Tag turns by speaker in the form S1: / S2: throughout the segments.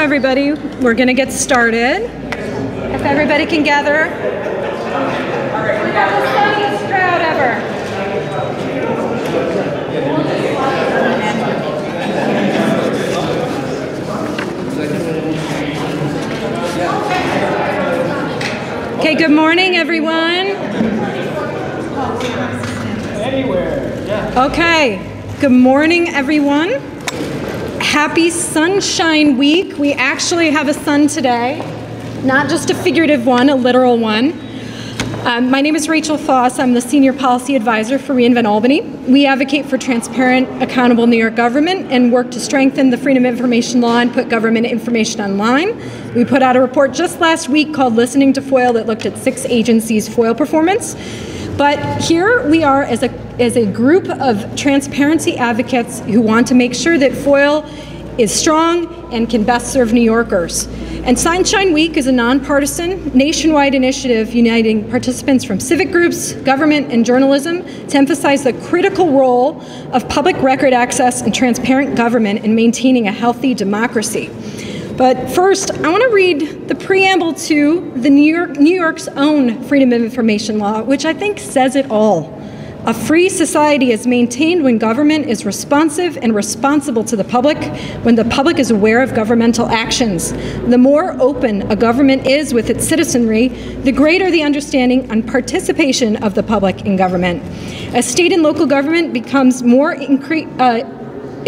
S1: everybody. We're going to get started. If everybody can gather. We got the sunniest crowd ever. Okay, good morning, everyone. Okay, good morning, everyone. Happy Sunshine Week. We actually have a sun today, not just a figurative one, a literal one. Um, my name is Rachael Fauss. I'm the Senior Policy Advisor for reInvent Albany. We advocate for transparent, accountable New York government and work to strengthen the Freedom of Information Law and put government information online. We put out a report just last week called Listening to FOIL that looked at six agencies' FOIL performance. But here we are as a, as a group of transparency advocates who want to make sure that FOIL is strong and can best serve New Yorkers. And Sunshine Week is a nonpartisan, nationwide initiative uniting participants from civic groups, government, and journalism to emphasize the critical role of public record access and transparent government in maintaining a healthy democracy. But first, I want to read the preamble to the New, York, New York's own Freedom of Information Law, which I think says it all. A free society is maintained when government is responsive and responsible to the public, when the public is aware of governmental actions. The more open a government is with its citizenry, the greater the understanding and participation of the public in government. As state and local government becomes more incre- uh,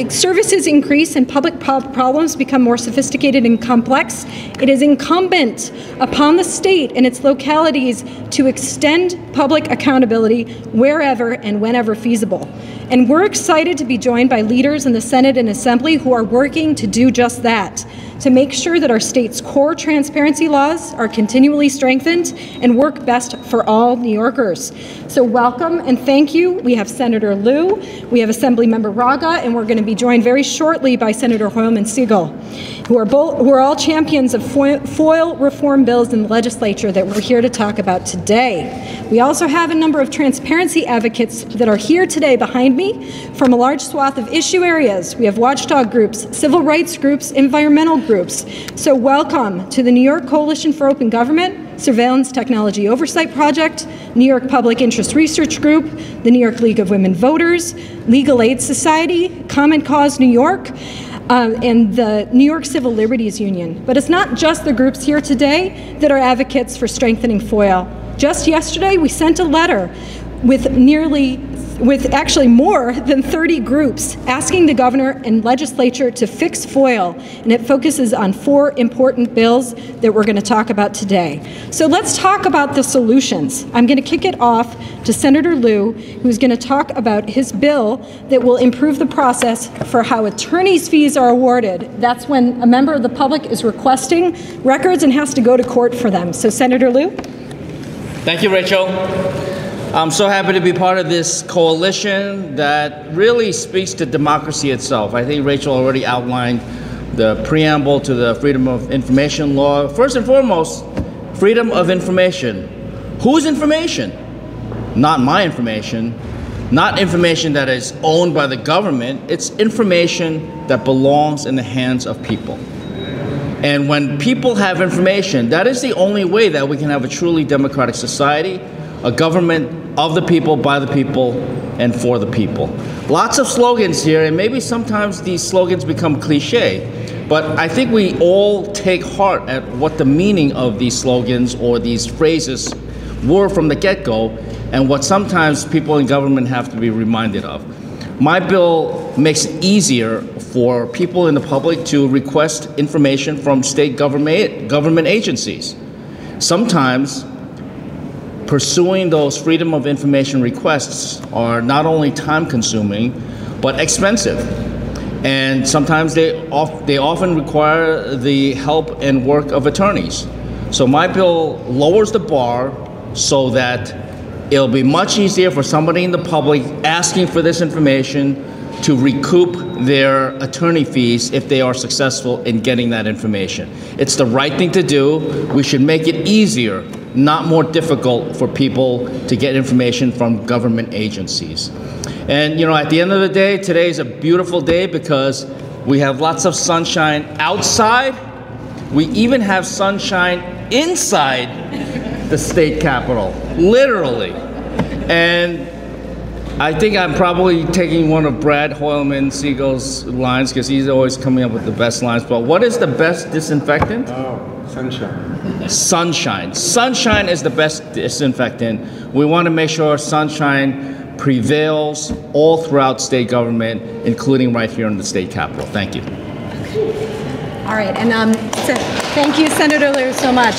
S1: services increase and public problems become more sophisticated and complex, it is incumbent upon the state and its localities to extend public accountability wherever and whenever feasible. And we're excited to be joined by leaders in the Senate and Assembly who are working to do just that to make sure that our state's core transparency laws are continually strengthened and work best for all New Yorkers. So, welcome and thank you. We have Senator Liu, we have Assemblymember Raga, and we're going to be joined very shortly by Senator Hoylman Sigal, who are both who are all champions of FOIL reform bills in the legislature that we're here to talk about today. We also have a number of transparency advocates that are here today behind me from a large swath of issue areas. We have watchdog groups, civil rights groups, environmental groups. So, welcome to the New York Coalition for Open Government, Surveillance Technology Oversight Project, New York Public Interest Research Group, the New York League of Women Voters, Legal Aid Society, Common Cause New York. Uh, and the New York Civil Liberties Union. But it's not just the groups here today that are advocates for strengthening FOIL. Just yesterday, we sent a letter with nearly with actually more than 30 groups asking the governor and legislature to fix FOIL, and it focuses on four important bills that we're going to talk about today. So let's talk about the solutions. I'm going to kick it off to Senator Liu, who's going to talk about his bill that will improve the process for how attorney's fees are awarded. That's when a member of the public is requesting records and has to go to court for them. So, Senator Liu?
S2: Thank you, Rachel. I'm so happy to be part of this coalition that really speaks to democracy itself. I think Rachel already outlined the preamble to the Freedom of Information Law. First and foremost, freedom of information. Whose information? Not my information, not information that is owned by the government. It's information that belongs in the hands of people. And when people have information, that is the only way that we can have a truly democratic society, a government of the people, by the people, and for the people. Lots of slogans here, and maybe sometimes these slogans become cliche, but I think we all take heart at what the meaning of these slogans or these phrases were from the get go, and what sometimes people in government have to be reminded of. My bill makes it easier for people in the public to request information from state government, government agencies. Sometimes pursuing those freedom of information requests are not only time consuming, but expensive. And sometimes they, of, they often require the help and work of attorneys. So my bill lowers the bar so that it'll be much easier for somebody in the public asking for this information to recoup their attorney fees if they are successful in getting that information. It's the right thing to do. We should make it easier not more difficult for people to get information from government agencies. And you know, at the end of the day, today is a beautiful day because we have lots of sunshine outside We even have sunshine inside the state capitol, literally. And I think I'm probably taking one of Brad Hoylman Sigal's lines because he's always coming up with the best lines. But what is the best disinfectant?
S3: Oh, sunshine.
S2: Sunshine. Sunshine is the best disinfectant. We want to make sure sunshine prevails all throughout state government, including right here in the state capitol. Thank you.
S1: All right, and um, so thank you, Senator Liu, so much.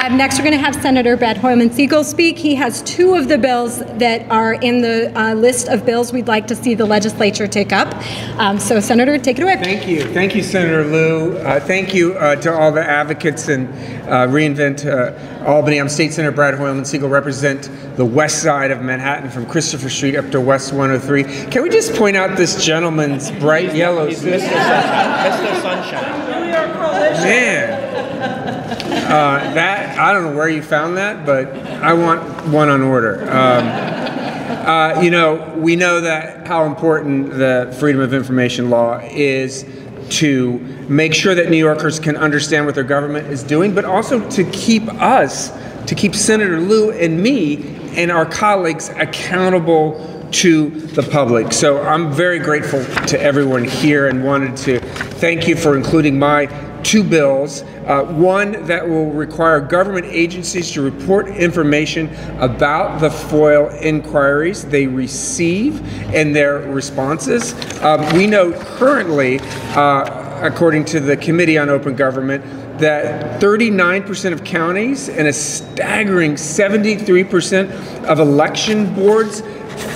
S1: Um, next, we're going to have Senator Brad Hoylman Sigal speak. He has two of the bills that are in the uh, list of bills we'd like to see the legislature take up. Um, so, Senator, take it away.
S3: Thank you. Thank you, Senator Liu. Uh, thank you uh, to all the advocates and uh, Reinvent uh, Albany. I'm State Senator Brad Hoylman Sigal, represent the west side of Manhattan from Christopher Street up to West 103. Can we just point out this gentleman's bright yellow
S2: He's Mr. Sunshine. Mr. Sunshine.
S3: Man. Uh, that I don't know where you found that, but I want one on order. Um, uh, you know, we know that how important the Freedom of Information Law is to make sure that New Yorkers can understand what their government is doing, but also to keep us, to keep Senator Liu and me and our colleagues accountable to the public. So I'm very grateful to everyone here and wanted to thank you for including my two bills. Uh, one that will require government agencies to report information about the FOIL inquiries they receive and their responses. Um, we know currently, uh, according to the Committee on Open Government, that 39% of counties and a staggering 73% of election boards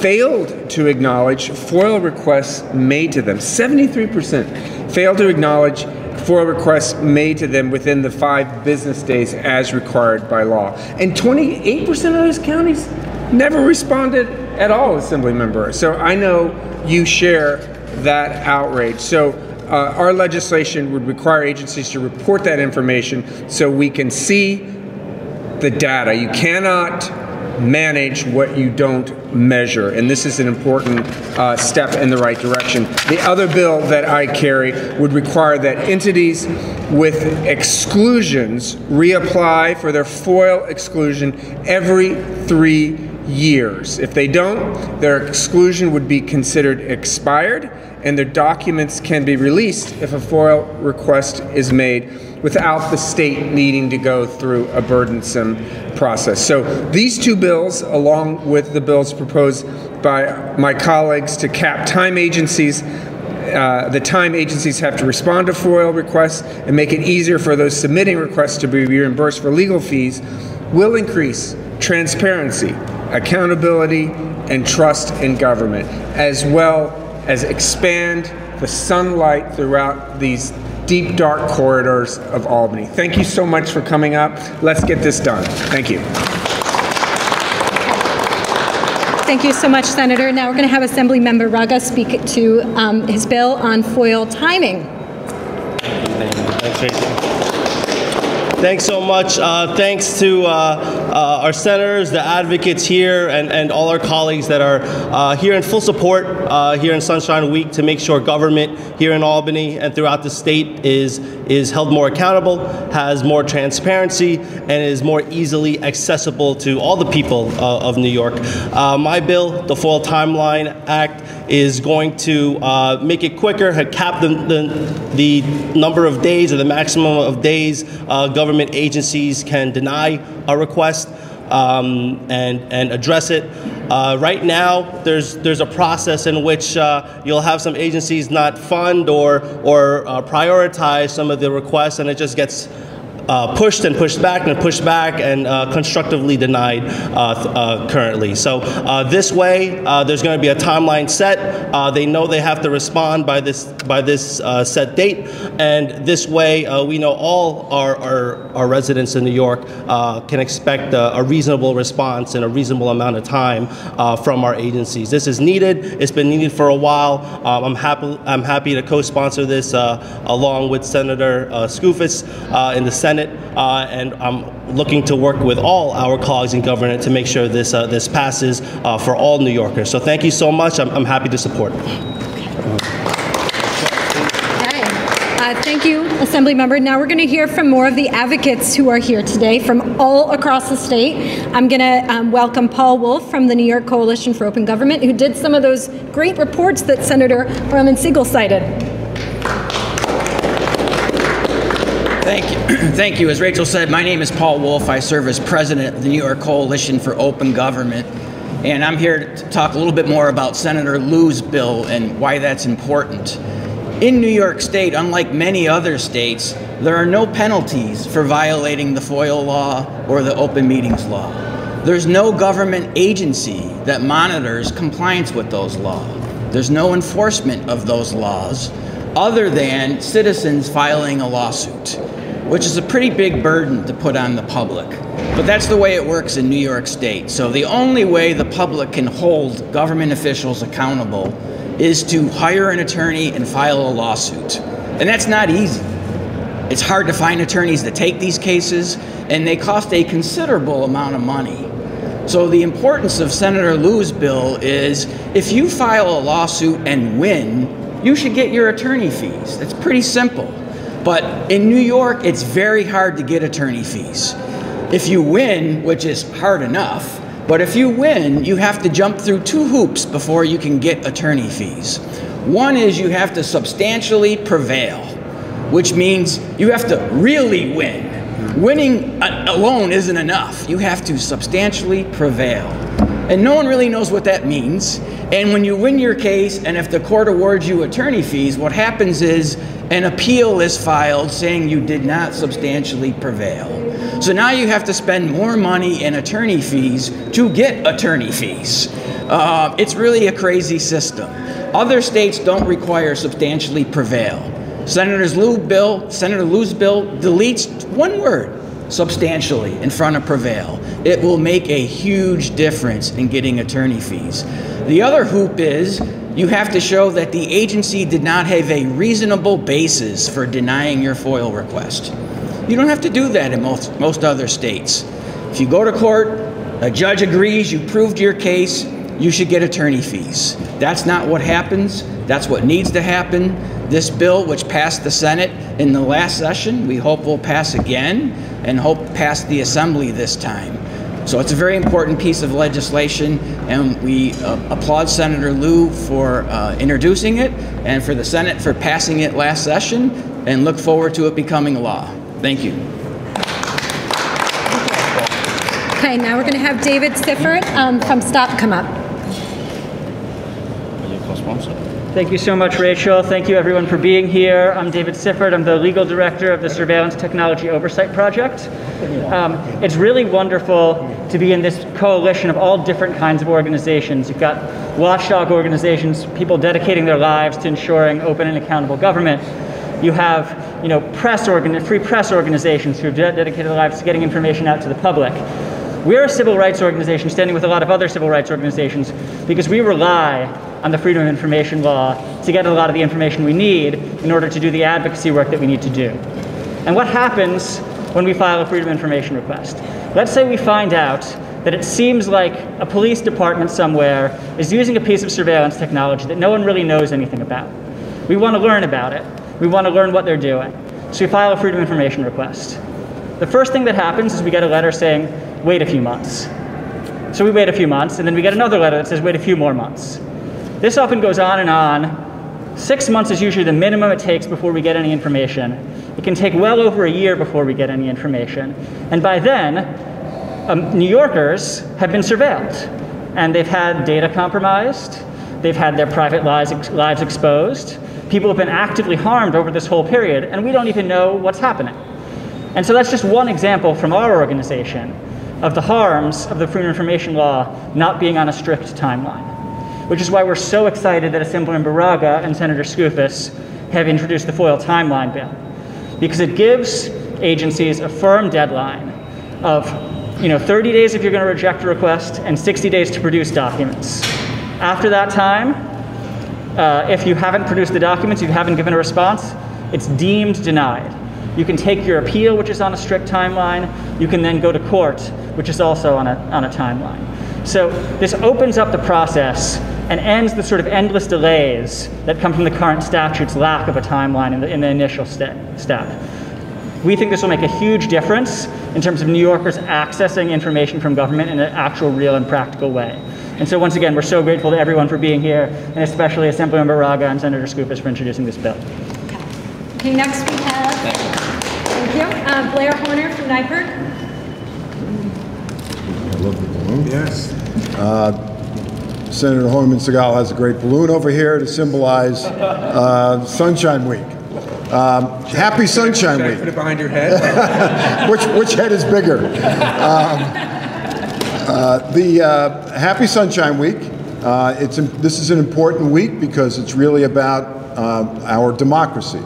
S3: failed to acknowledge FOIL requests made to them. 73% failed to acknowledge FOIL requests made to them within the five business days as required by law. And 28% of those counties never responded at all, Assembly member. So I know you share that outrage. So uh, our legislation would require agencies to report that information so we can see the data. You cannot manage what you don't measure. And this is an important uh, step in the right direction. The other bill that I carry would require that entities with exclusions reapply for their FOIL exclusion every three years. If they don't, their exclusion would be considered expired and their documents can be released if a FOIL request is made without the state needing to go through a burdensome process. So these two bills, along with the bills proposed by my colleagues to cap time agencies, uh, the time agencies have to respond to FOIL requests and make it easier for those submitting requests to be reimbursed for legal fees, will increase transparency, accountability, and trust in government, as well as expand the sunlight throughout these deep, dark corridors of Albany. Thank you so much for coming up. Let's get this done. Thank you.
S1: Thank you so much, Senator. Now we're going to have Assembly Member Raga speak to um, his bill on FOIL timing.
S4: Thanks, Tracy. Thanks so much. Uh, thanks to uh, uh, our senators, the advocates here, and, and all our colleagues that are uh, here in full support uh, here in Sunshine Week to make sure government here in Albany and throughout the state is, is held more accountable, has more transparency, and is more easily accessible to all the people uh, of New York. my bill, the FOIL Timeline Act, is going to make it quicker, cap the, the, the, number of days or the maximum of days government government agencies can deny a request um, and, and address it. Uh, right now, there's, there's a process in which uh, you'll have some agencies not fund or, or uh, prioritize some of the requests, and it just gets uh, pushed and pushed back and pushed back and uh, constructively denied uh, uh currently. So uh, this way, uh, there's going to be a timeline set. they know they have to respond by this by this set date, and this way, we know all our, our, our, residents in New York can expect a, a, reasonable response in a reasonable amount of time from our agencies. This is needed. It's been needed for a while. Um, I'm happy. I'm happy to co-sponsor this along with Senator uh, in the Senate. Senate, uh, and I'm looking to work with all our colleagues in government to make sure this, uh, this passes uh, for all New Yorkers. So thank you so much. I'm, I'm happy to support.
S1: Uh, thank you, Assembly Member. Now we're going to hear from more of the advocates who are here today from all across the state. I'm going to um, welcome Paul Wolf from the New York Coalition for Open Government, who did some of those great reports that Senator Berman-Siegel cited.
S5: Thank you. Thank you. As Rachel said, my name is Paul Wolf. I serve as president of the New York Coalition for Open Government. And I'm here to talk a little bit more about Senator Liu's bill and why that's important. In New York State, unlike many other states, there are no penalties for violating the FOIL law or the open meetings law. There's no government agency that monitors compliance with those laws. There's no enforcement of those laws other than citizens filing a lawsuit, which is a pretty big burden to put on the public. But that's the way it works in New York State. So the only way the public can hold government officials accountable is to hire an attorney and file a lawsuit. And that's not easy. It's hard to find attorneys that take these cases, and they cost a considerable amount of money. So the importance of Senator Liu's bill is if you file a lawsuit and win, you should get your attorney fees. It's pretty simple. But in New York, it's very hard to get attorney fees. If you win, which is hard enough, but if you win, you have to jump through two hoops before you can get attorney fees. One is you have to substantially prevail, which means you have to really win. Winning alone isn't enough. You have to substantially prevail. And no one really knows what that means. And when you win your case, and if the court awards you attorney fees, what happens is an appeal is filed saying you did not substantially prevail. So now you have to spend more money in attorney fees to get attorney fees. Uh, it's really a crazy system. Other states don't require substantially prevail. Senator's Liu bill, Senator Liu's bill deletes one word, substantially, in front of prevail. It will make a huge difference in getting attorney fees. The other hoop is you have to show that the agency did not have a reasonable basis for denying your FOIL request. You don't have to do that in most, most other states. If you go to court, a judge agrees, you proved your case, you should get attorney fees. That's not what happens. That's what needs to happen. This bill, which passed the Senate in the last session, we hope will pass again and hope pass the Assembly this time. So it's a very important piece of legislation, and we uh, applaud Senator Liu for uh, introducing it and for the Senate for passing it last session, and look forward to it becoming law. Thank you.
S1: Okay, now we're going to have David Siffert um, from STOP come up.
S6: Thank you so much, Rachel. Thank you, everyone, for being here. I'm David Siffert. I'm the legal director of the Surveillance Technology Oversight Project. Um, it's really wonderful to be in this coalition of all different kinds of organizations. You've got watchdog organizations, people dedicating their lives to ensuring open and accountable government. You have, you know, press organ- free press organizations who have dedicated their lives to getting information out to the public. We're a civil rights organization standing with a lot of other civil rights organizations because we rely on the Freedom of Information Law to get a lot of the information we need in order to do the advocacy work that we need to do. And what happens when we file a Freedom of Information request? Let's say we find out that it seems like a police department somewhere is using a piece of surveillance technology that no one really knows anything about. We want to learn about it. We want to learn what they're doing. So we file a Freedom of Information request. The first thing that happens is we get a letter saying, wait a few months. So we wait a few months, and then we get another letter that says, wait a few more months. This often goes on and on. Six months is usually the minimum it takes before we get any information. It can take well over a year before we get any information. And by then, um, New Yorkers have been surveilled, and they've had data compromised, they've had their private lives, ex- lives exposed, people have been actively harmed over this whole period, and we don't even know what's happening. And so that's just one example from our organization of the harms of the Freedom of Information Law not being on a strict timeline, which is why we're so excited that Assemblymember Raga and Senator Skoufis have introduced the FOIL timeline bill, because it gives agencies a firm deadline of you know, 30 days if you're going to reject a request and 60 days to produce documents. After that time, uh, if you haven't produced the documents, you haven't given a response, it's deemed denied. You can take your appeal, which is on a strict timeline. You can then go to court, which is also on a, on a timeline. So this opens up the process and ends the sort of endless delays that come from the current statute's lack of a timeline in the, in the initial step. We think this will make a huge difference in terms of New Yorkers accessing information from government in an actual, real, and practical way. And so once again, we're so grateful to everyone for being here, and especially Assemblymember Raga and Senator Skoufis for introducing this bill.
S1: Okay, next we have, thank you, uh, Blair Horner from NYPIRG.
S7: I love the balloon.
S3: Yes.
S7: Senator Hoylman Sigal has a great balloon over here to symbolize uh, Sunshine Week. Um, happy Sunshine
S3: Should
S7: Week.
S3: put it behind your head?
S7: which, which head is bigger? Um, uh, the uh, Happy Sunshine Week. Uh, it's, this is an important week because it's really about uh, our democracy.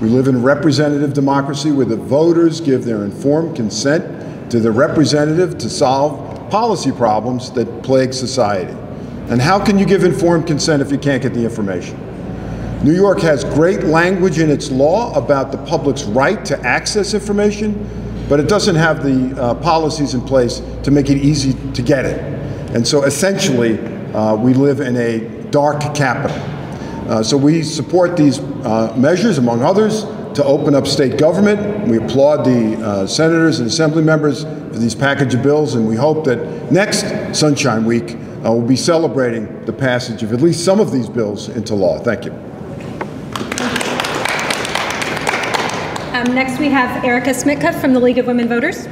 S7: We live in representative democracy where the voters give their informed consent to the representative to solve policy problems that plague society. And how can you give informed consent if you can't get the information? New York has great language in its law about the public's right to access information, but it doesn't have the uh, policies in place to make it easy to get it. And so essentially, uh, we live in a dark capital. Uh, so we support these uh, measures, among others, to open up state government. We applaud the uh, senators and assembly members for these package of bills, and we hope that next Sunshine Week uh, we'll be celebrating the passage of at least some of these bills into law. Thank you.
S1: Um, next we have Erica Smitka from the League of Women Voters.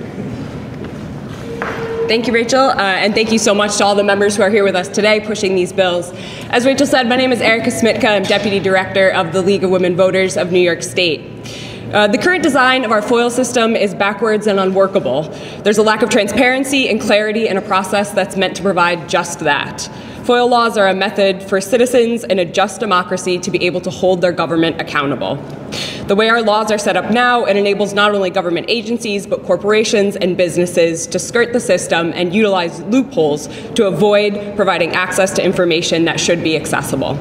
S8: Thank you, Rachel, uh, and thank you so much to all the members who are here with us today pushing these bills. As Rachel said, my name is Erica Smitka. I'm Deputy Director of the League of Women Voters of New York State. Uh, the current design of our FOIL system is backwards and unworkable. There's a lack of transparency and clarity in a process that's meant to provide just that. FOIL laws are a method for citizens in a just democracy to be able to hold their government accountable. The way our laws are set up now, it enables not only government agencies, but corporations and businesses to skirt the system and utilize loopholes to avoid providing access to information that should be accessible.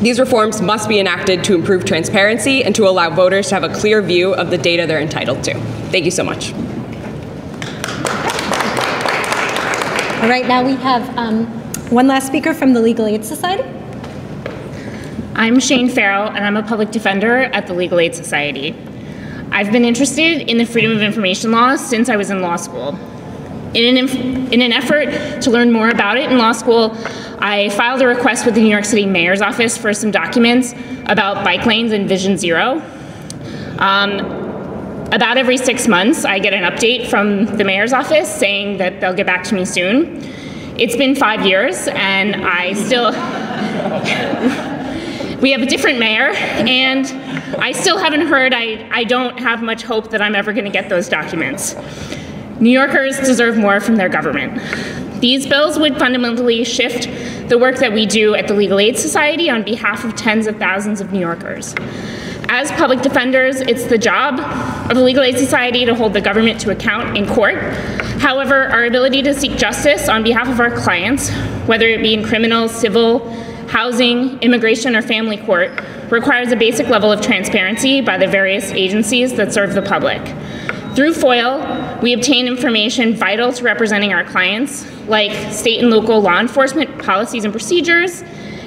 S8: These reforms must be enacted to improve transparency and to allow voters to have a clear view of the data they're entitled to. Thank you so much.
S1: All right, now we have um, one last speaker from the Legal Aid Society.
S9: I'm Shane Ferro, and I'm a public defender at the Legal Aid Society. I've been interested in the Freedom of Information law since I was in law school. In an, in an effort to learn more about it in law school, I filed a request with the New York City Mayor's Office for some documents about bike lanes and Vision Zero. Um, about every six months, I get an update from the Mayor's Office saying that they'll get back to me soon. It's been five years, and I still. we have a different mayor, and I still haven't heard. I, I don't have much hope that I'm ever going to get those documents. New Yorkers deserve more from their government. These bills would fundamentally shift the work that we do at the Legal Aid Society on behalf of tens of thousands of New Yorkers. As public defenders, it's the job of the Legal Aid Society to hold the government to account in court. However, our ability to seek justice on behalf of our clients, whether it be in criminal, civil, housing, immigration, or family court, requires a basic level of transparency by the various agencies that serve the public. Through FOIL, we obtain information vital to representing our clients, like state and local law enforcement policies and procedures,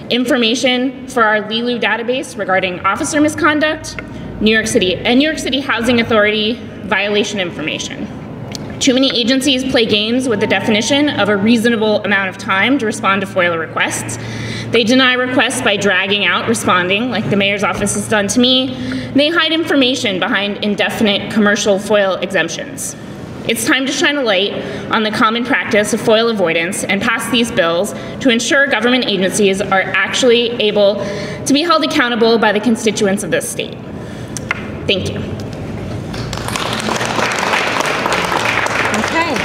S9: information for our LELU database regarding officer misconduct, New York City and New York City Housing Authority violation information. Too many agencies play games with the definition of a reasonable amount of time to respond to FOIL requests. They deny requests by dragging out responding, like the mayor's office has done to me. They hide information behind indefinite commercial FOIL exemptions. It's time to shine a light on the common practice of FOIL avoidance and pass these bills to ensure government agencies are actually able to be held accountable by the constituents of this state. Thank you.
S1: Okay.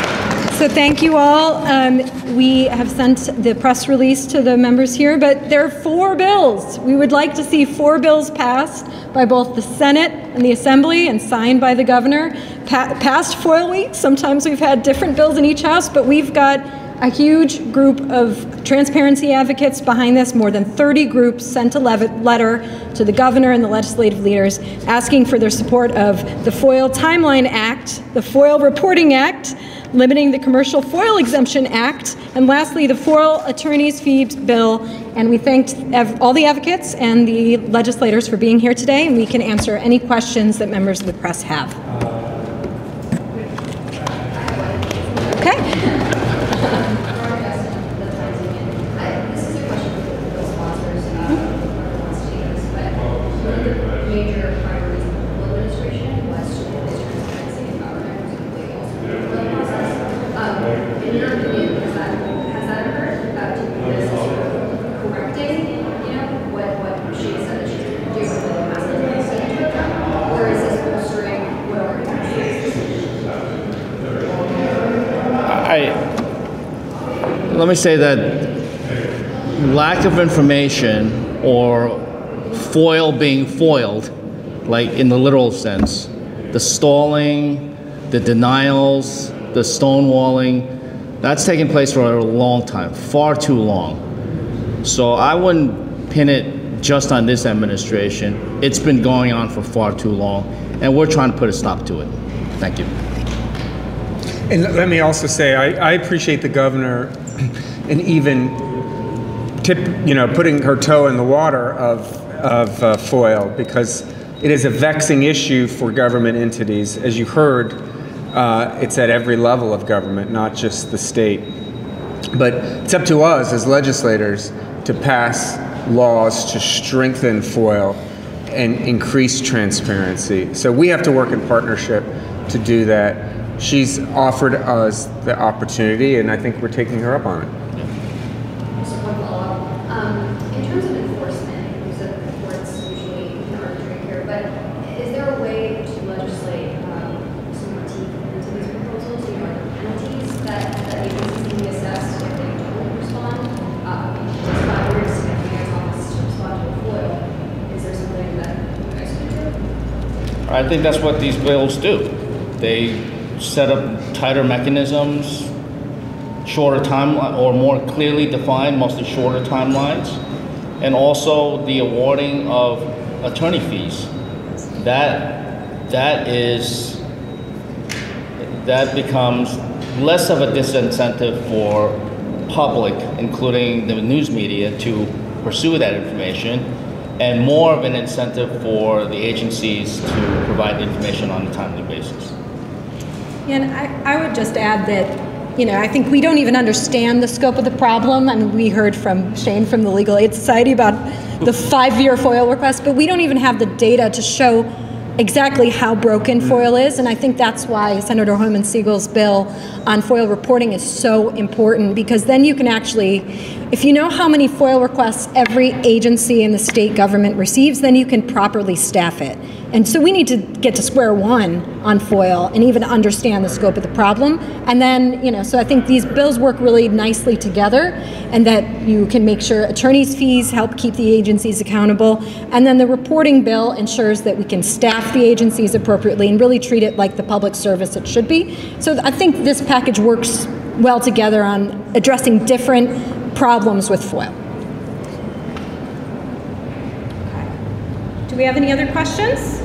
S1: So thank you all. Um, we have sent the press release to the members here, but there are four bills. We would like to see four bills passed by both the Senate and the Assembly and signed by the governor. Pa- past FOIL week, sometimes we've had different bills in each house, but we've got a huge group of transparency advocates behind this. More than 30 groups sent a letter to the governor and the legislative leaders asking for their support of the FOIL Timeline Act, the FOIL Reporting Act, limiting the Commercial Foil Exemption Act, and lastly, the Foil Attorneys Fees Bill. And we thanked all the advocates and the legislators for being here today, and we can answer any questions that members of the press have. Okay.
S10: major priorities of the Bill administration was to increase transparency in government, including also the political process. Um, in your opinion, has that, has that occurred? Uh, do you think this is sort of correcting, you know, what, what she said that she's going to do with the past taken into account? Or is this bolstering what already exists?
S2: I, let me say that lack of information or foil being foiled, like in the literal sense, the stalling, the denials, the stonewalling, that's taken place for a long time, far too long. So I wouldn't pin it just on this administration. It's been going on for far too long, and we're trying to put a stop to it. Thank you.
S3: And let me also say, I, I appreciate the governor and even tip, you know, putting her toe in the water of, of uh, FOIL because it is a vexing issue for government entities. As you heard, uh, it's at every level of government, not just the state. But it's up to us as legislators to pass laws to strengthen FOIL and increase transparency. So we have to work in partnership to do that. She's offered us the opportunity, and I think we're taking her up on it.
S10: Just one follow-up. Um, in terms of enforcement, you said the courts usually here, but is there a way to legislate um, some teeth into these proposals? You know, penalties that, that agencies can be assessed if they don't respond? Uh, just five years to get the mayor's office to respond to a FOIL. Is there something that you guys do?
S2: I think that's what these bills do. They set up tighter mechanisms, shorter timeline, or more clearly defined, mostly shorter timelines, and also the awarding of attorney fees. That that is that becomes less of a disincentive for public, including the news media, to pursue that information, and more of an incentive for the agencies to provide information on a timely basis.
S1: And I, I would just add that, you know, I think we don't even understand the scope of the problem. I mean, we heard from Shane from the Legal Aid Society about the five-year FOIL request, but we don't even have the data to show exactly how broken mm. FOIL is, and I think that's why Senator Hoylman Sigal's bill on FOIL reporting is so important because then you can actually, if you know how many FOIL requests every agency in the state government receives, then you can properly staff it. And so we need to get to square one on FOIL and even understand the scope of the problem. And then, you know, so I think these bills work really nicely together and that you can make sure attorneys' fees help keep the agencies accountable. And then the reporting bill ensures that we can staff the agencies appropriately and really treat it like the public service it should be. So I think this package works well together on addressing different problems with FOIL. We have any other questions?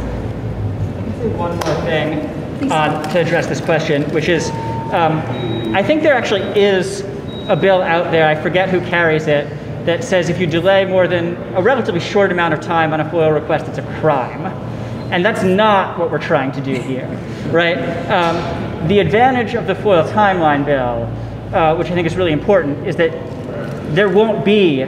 S6: one more thing uh, to address this question, which is um, I think there actually is a bill out there, I forget who carries it, that says if you delay more than a relatively short amount of time on a FOIL request, it's a crime. And that's not what we're trying to do here, right? Um, the advantage of the FOIL timeline bill, uh, which I think is really important, is that there won't be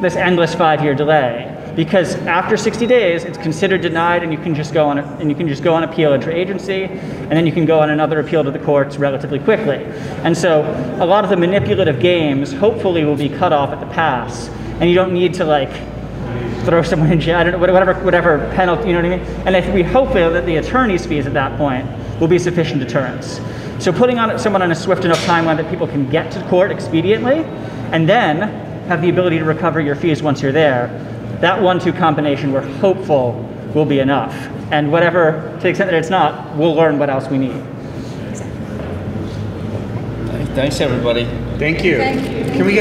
S6: this endless five-year delay because after 60 days it's considered denied and you can just go on and you can just go on appeal interagency and then you can go on another appeal to the courts relatively quickly. And so a lot of the manipulative games hopefully will be cut off at the pass. And you don't need to like throw someone in jail I don't know whatever whatever penalty you know what I mean? And if we hope that the attorney's fees at that point will be sufficient deterrence. So putting on someone on a swift enough timeline that people can get to court expediently and then have the ability to recover your fees once you're there that one-two combination we're hopeful will be enough. And whatever, to the extent that it's not, we'll learn what else we need.
S2: Thanks, everybody.
S3: Thank you.
S1: Thank you.
S3: Can we get